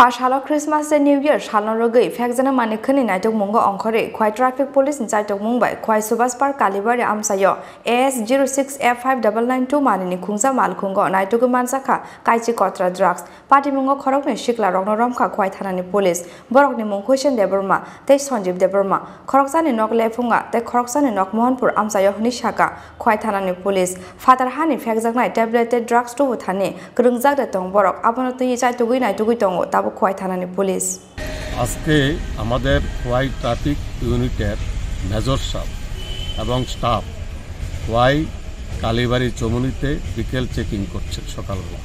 First halo Christmas de New Year shalon rogai fekjana mani khani naitok mungo ongkhore khwai traffic police chaitok mungbai khwai subas par kalibari amsayo AS06F5992 mani ni khungja mal khungo naitok mansakha kaichi kotra drugs party mungo khorok ni shikla rokno romkha khwai thanani police borok ni mung khushen deborma tei sanjeev deborma khorokjani nok lefunga tei khorokjani nok mohanpur amsayo hni shaka khwai thanani police father hani fekjaknai tableted drugs to thane krungjak de tong borok abono tui chaitogui naitogui tongo tabo Khowai থানানি police. আজকে আমাদের Khowai traffic ইউনিটের major Saha এবং staff Khowai কালীবাড়ি চমুনিতে বিকেল checking করছে সকালবেলা।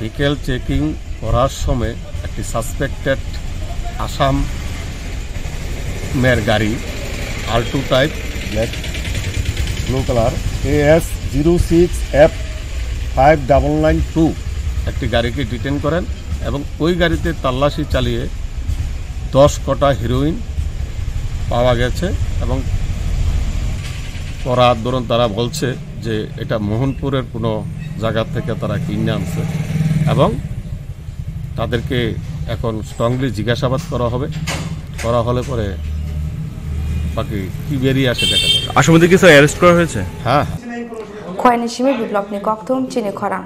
বিকেল checking করার সময় একটি সাসপেক্টেড আসাম গাড়ি Alto type black, blue colour A S zero six F five double nine two একটি গাড়িকে ডিটেন করেন। এবং ওই গাড়িতে তল্লাশি চালিয়ে দশ কটা হিরোইন পাওয়া গেছে এবং পরা ধরুন তারা বলছে যে এটা মোহনপুরের কোনো জায়গা থেকে তারা কিনে আনছে এবং তাদেরকে এখন স্ট্রংলি জিজ্ঞাসাবাদ করা হবে। করা হলে পরে বাকি কি বেরিয়ে আসে দেখা যাবে। আসামিদের কিছু অ্যারেস্ট করা হয়েছে? হ্যাঁ। খোয়াইনি সিমি বিপ্লবনি কক্থম চিনি খরা।